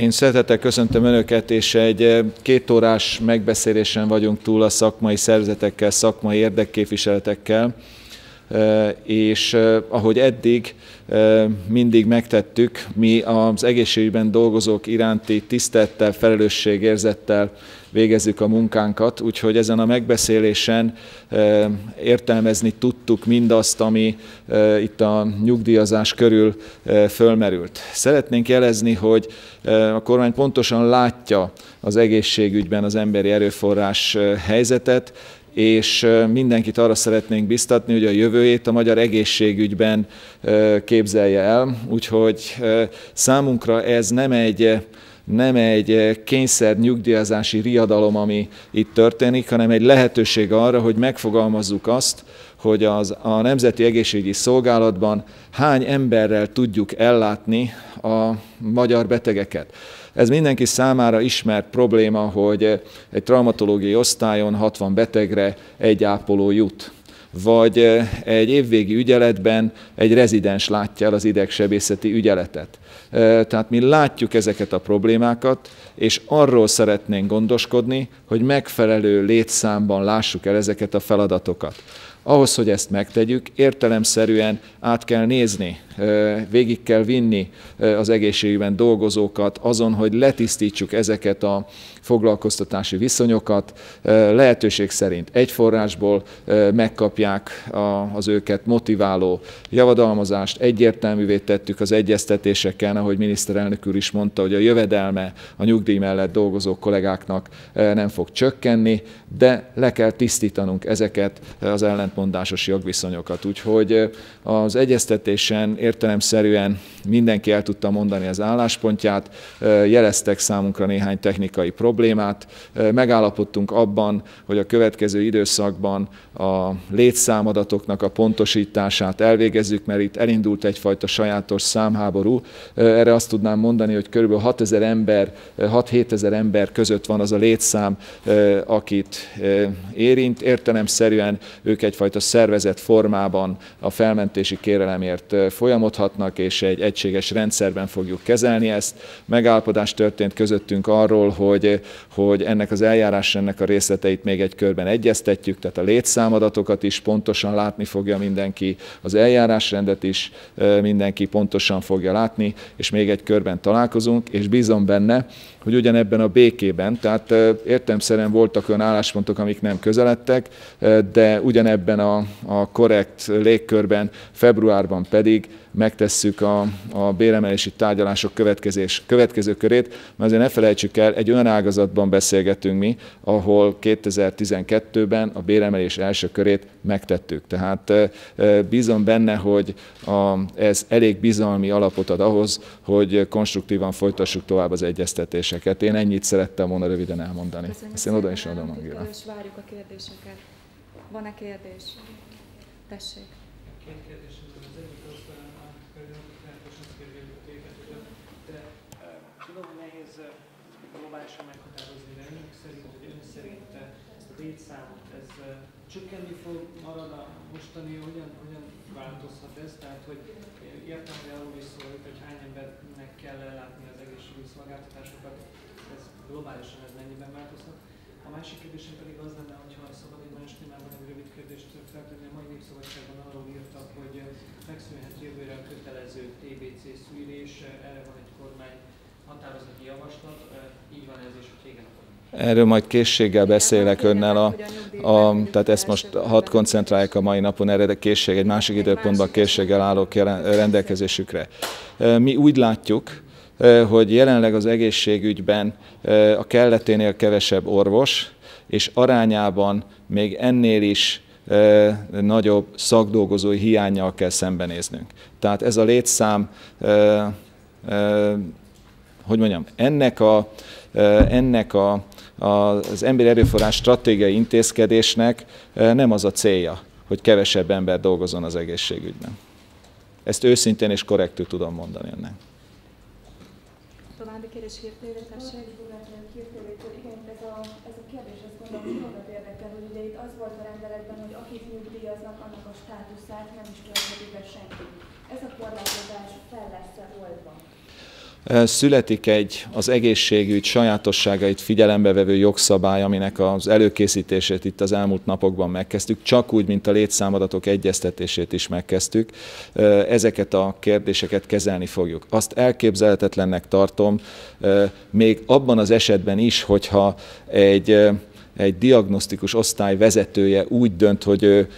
Én szeretettel köszöntöm Önöket, és egy eh, kétórás megbeszélésen vagyunk túl a szakmai szervezetekkel, szakmai érdekképviseletekkel, eh, és eh, ahogy eddig mindig megtettük, mi az egészségügyben dolgozók iránti tisztettel, felelősségérzettel végezzük a munkánkat, úgyhogy ezen a megbeszélésen értelmezni tudtuk mindazt, ami itt a nyugdíjazás körül fölmerült. Szeretnénk jelezni, hogy a kormány pontosan látja az egészségügyben az emberi erőforrás helyzetet, és mindenkit arra szeretnénk biztatni, hogy a jövőjét a magyar egészségügyben képzelje el. Úgyhogy számunkra ez nem egy nem egy kényszer nyugdíjazási riadalom, ami itt történik, hanem egy lehetőség arra, hogy megfogalmazzuk azt, hogy az, a Nemzeti Egészségügyi Szolgálatban hány emberrel tudjuk ellátni a magyar betegeket. Ez mindenki számára ismert probléma, hogy egy traumatológiai osztályon 60 betegre egy ápoló jut vagy egy évvégi ügyeletben egy rezidens látja el az idegsebészeti ügyeletet. Tehát mi látjuk ezeket a problémákat, és arról szeretnénk gondoskodni, hogy megfelelő létszámban lássuk el ezeket a feladatokat. Ahhoz, hogy ezt megtegyük, értelemszerűen át kell nézni, végig kell vinni az egészségügyben dolgozókat azon, hogy letisztítsuk ezeket a foglalkoztatási viszonyokat, lehetőség szerint egy forrásból megkapják az őket motiváló javadalmazást, egyértelművé tettük az egyeztetéseken, ahogy miniszterelnök úr is mondta, hogy a jövedelme a nyugdíj mellett dolgozó kollégáknak nem fog csökkenni, de le kell tisztítanunk ezeket az ellentmondásos jogviszonyokat. Úgyhogy az egyeztetésen értelemszerűen mindenki el tudta mondani az álláspontját, jeleztek számunkra néhány technikai problémát, megállapodtunk abban, hogy a következő időszakban a létszámadatoknak a pontosítását elvégezzük, mert itt elindult egyfajta sajátos számháború. Erre azt tudnám mondani, hogy kb. 6000 ember, 6-7 ezer ember között van az a létszám, akit érint. Értelemszerűen ők egyfajta szervezet formában a felmentési kérelemért folyamodhatnak, és egy egységes rendszerben fogjuk kezelni ezt. Megállapodás történt közöttünk arról, hogy, hogy ennek az eljárás, ennek a részleteit még egy körben egyeztetjük, tehát a létszámadatokat is pontosan látni fogja mindenki, az eljárásrendet is mindenki pontosan fogja látni, és még egy körben találkozunk, és bízom benne, hogy ugyanebben a békében, tehát értemszerűen voltak olyan álláspontok, amik nem közeledtek, de ugyanebben a, a korrekt légkörben, februárban pedig megtesszük a, a béremelési tárgyalások következés, következő körét, mert azért ne felejtsük el, egy olyan ágazatban beszélgetünk mi, ahol 2012-ben a béremelés első körét megtettük. Tehát bízom benne, hogy a, ez elég bizalmi alapot ad ahhoz, hogy konstruktívan folytassuk tovább az egyeztetéseket. Én ennyit szerettem volna röviden elmondani. Köszönjük Ezt én oda is adom, Angéla. És várjuk a kérdéseket. Van-e kérdés? Tessék. Két kérdésem az egyik az tudom, hogy nehéz globálisan meghatározni, de önök szerint, hogy ön szerint ezt a létszámot, ez csökkenni fog, marad a mostani, hogyan, hogyan változhat ez? Tehát, hogy értem, hogy arról is hogy hány embernek kell ellátni az egészségügyi szolgáltatásokat, ez globálisan ez mennyiben változhat. A másik kérdésem pedig az lenne, hogyha szabad egy nagyon témában egy rövid kérdést feltenni, a mai népszabadságban arról írtak, hogy megszűnhet jövőre a kötelező TBC szűrés, erre van egy kormány határozati javaslat, így van ez, és hogy igen, Erről majd készséggel beszélek önnel, a, a, tehát ezt most hat koncentrálják a mai napon erre, de készség, egy másik időpontban készséggel állok rendelkezésükre. Mi úgy látjuk, hogy jelenleg az egészségügyben a kelleténél kevesebb orvos, és arányában még ennél is nagyobb szakdolgozói hiányjal kell szembenéznünk. Tehát ez a létszám, hogy mondjam, ennek a, ennek a, az emberi erőforrás stratégiai intézkedésnek nem az a célja, hogy kevesebb ember dolgozon az egészségügyben. Ezt őszintén és korrektül tudom mondani ennek. Kérdés hírtévé, tessék. Igen, ez a, ez a kérdés, azt gondolom, sokat érdekel, hogy ugye itt az volt a rendeletben, hogy akik nyugdíjaznak, annak a státuszát nem is töltheti be senki. Ez a korlátozás fel lesz-e oldva? Születik egy az egészségügy sajátosságait figyelembe vevő jogszabály, aminek az előkészítését itt az elmúlt napokban megkezdtük, csak úgy, mint a létszámadatok egyeztetését is megkezdtük. Ezeket a kérdéseket kezelni fogjuk. Azt elképzelhetetlennek tartom, még abban az esetben is, hogyha egy egy diagnosztikus osztály vezetője úgy dönt, hogy ő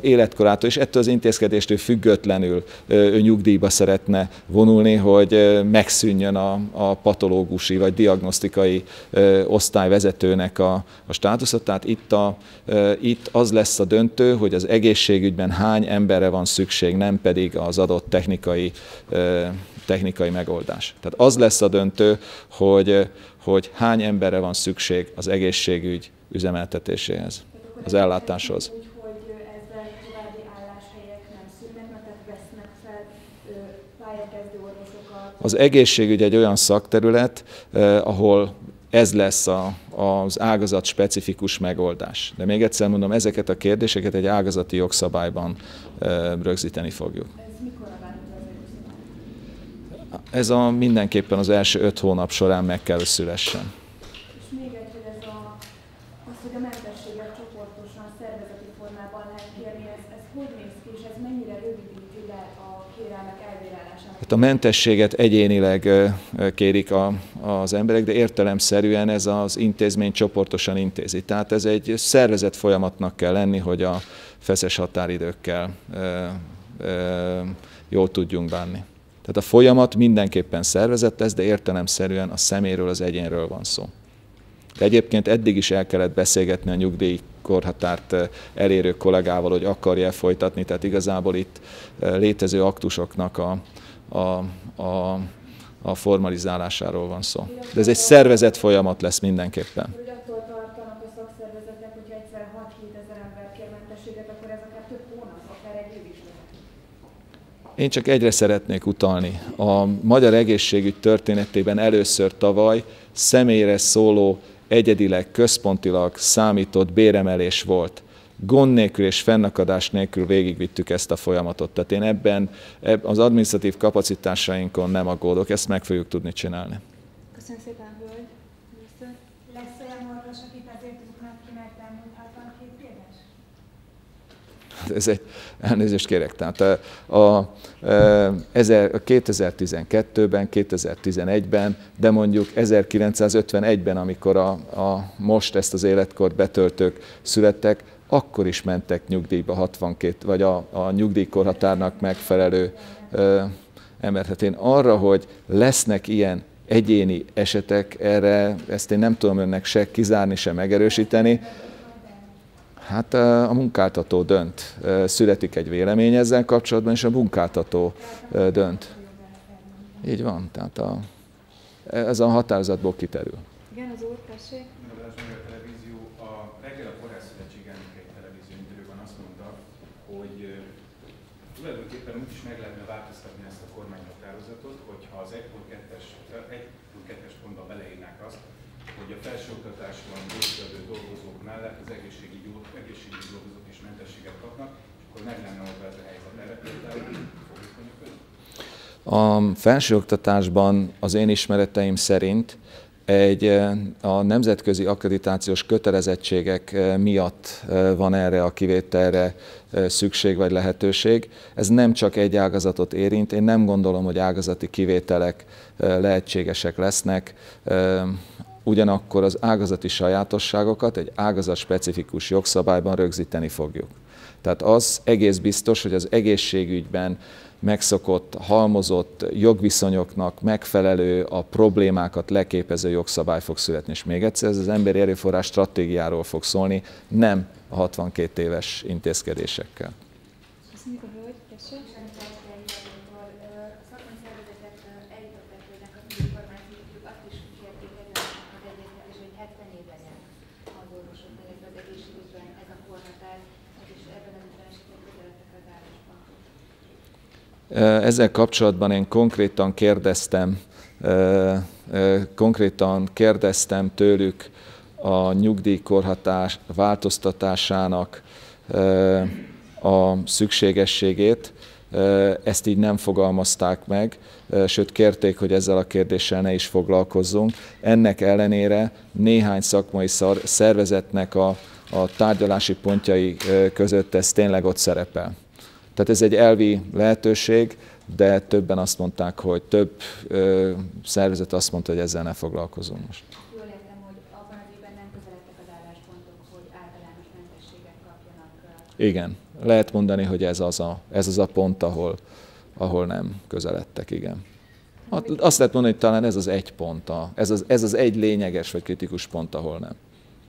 életkorától és ettől az intézkedéstől függetlenül ő nyugdíjba szeretne vonulni, hogy megszűnjön a, a patológusi vagy diagnosztikai osztály vezetőnek a, a státusza. Tehát itt, a, itt az lesz a döntő, hogy az egészségügyben hány emberre van szükség, nem pedig az adott technikai technikai megoldás. Tehát az lesz a döntő, hogy, hogy hány emberre van szükség az egészségügy üzemeltetéséhez, az ellátáshoz. Az egészségügy egy olyan szakterület, eh, ahol ez lesz a, az ágazat specifikus megoldás. De még egyszer mondom, ezeket a kérdéseket egy ágazati jogszabályban eh, rögzíteni fogjuk. Ez a mindenképpen az első öt hónap során meg kell, szülessen. Hát a mentességet egyénileg kérik a, az emberek, de értelemszerűen ez az intézmény csoportosan intézi. Tehát ez egy szervezett folyamatnak kell lenni, hogy a feszes határidőkkel jól tudjunk bánni. Tehát a folyamat mindenképpen szervezett lesz, de értelemszerűen a szeméről, az egyénről van szó. De egyébként eddig is el kellett beszélgetni a nyugdíj korhatárt elérő kollégával, hogy akarja folytatni, tehát igazából itt létező aktusoknak a, a, a, a formalizálásáról van szó. De ez egy szervezett folyamat lesz mindenképpen. Én csak egyre szeretnék utalni. A magyar egészségügy történetében először tavaly személyre szóló, egyedileg, központilag számított béremelés volt gond nélkül és fennakadás nélkül végigvittük ezt a folyamatot. Tehát én ebben az administratív kapacitásainkon nem aggódok, ezt meg fogjuk tudni csinálni. Köszönöm szépen, hölgy. Lesz olyan orvos, akit azért rúgnak ki, mert elmúlt 62 éves? Hát ez egy, elnézést kérek, tehát a, a, a 2012-ben, 2011-ben, de mondjuk 1951-ben, amikor a, a most ezt az életkort betöltők születtek, akkor is mentek nyugdíjba 62, vagy a, a nyugdíjkorhatárnak megfelelő ö, ember. Hát én arra, hogy lesznek ilyen egyéni esetek, erre ezt én nem tudom önnek se kizárni, se megerősíteni. Hát a munkáltató dönt. Születik egy vélemény ezzel kapcsolatban, és a munkáltató dönt. Így van, tehát a, ez a határozatból kiterül. Igen, az úr, tessék. tulajdonképpen úgy is meg lehetne változtatni ezt a kormányhatározatot, hogyha az 1.2-es, 1.2-es pontban beleírnák azt, hogy a felsőoktatásban résztvevő dolgozók mellett az egészségügyi, egészségügyi dolgozók is mentességet kapnak, és akkor meg lenne oldva ez a helyzet. Erre például a felsőoktatásban az én ismereteim szerint egy a nemzetközi akkreditációs kötelezettségek miatt van erre a kivételre szükség vagy lehetőség. Ez nem csak egy ágazatot érint, én nem gondolom, hogy ágazati kivételek lehetségesek lesznek, ugyanakkor az ágazati sajátosságokat egy ágazat specifikus jogszabályban rögzíteni fogjuk. Tehát az egész biztos, hogy az egészségügyben megszokott, halmozott jogviszonyoknak megfelelő, a problémákat leképező jogszabály fog születni. És még egyszer, ez az emberi erőforrás stratégiáról fog szólni, nem a 62 éves intézkedésekkel. Köszönjük Ezzel kapcsolatban én konkrétan kérdeztem, konkrétan kérdeztem tőlük a nyugdíjkorhatás változtatásának a szükségességét. Ezt így nem fogalmazták meg. sőt kérték, hogy ezzel a kérdéssel ne is foglalkozzunk. Ennek ellenére néhány szakmai szervezetnek a, a tárgyalási pontjai között ez tényleg ott szerepel. Tehát ez egy elvi lehetőség, de többen azt mondták, hogy több ö, szervezet azt mondta, hogy ezzel ne foglalkozunk most. Jól értem, hogy abban az évben nem közeledtek az álláspontok, hogy általános mentességet kapjanak. Igen, lehet mondani, hogy ez az a, ez az a pont, ahol, ahol nem közeledtek, igen. Azt lehet mondani, hogy talán ez az egy pont, ez az, ez az egy lényeges vagy kritikus pont, ahol nem.